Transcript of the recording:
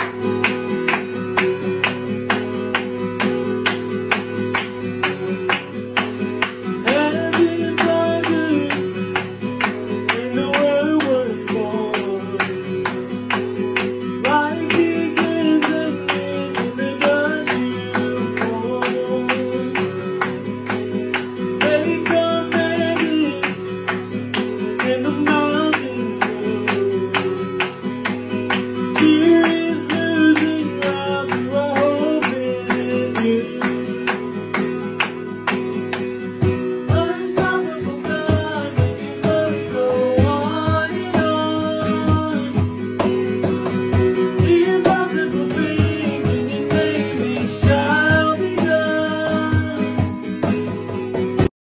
Bye. you.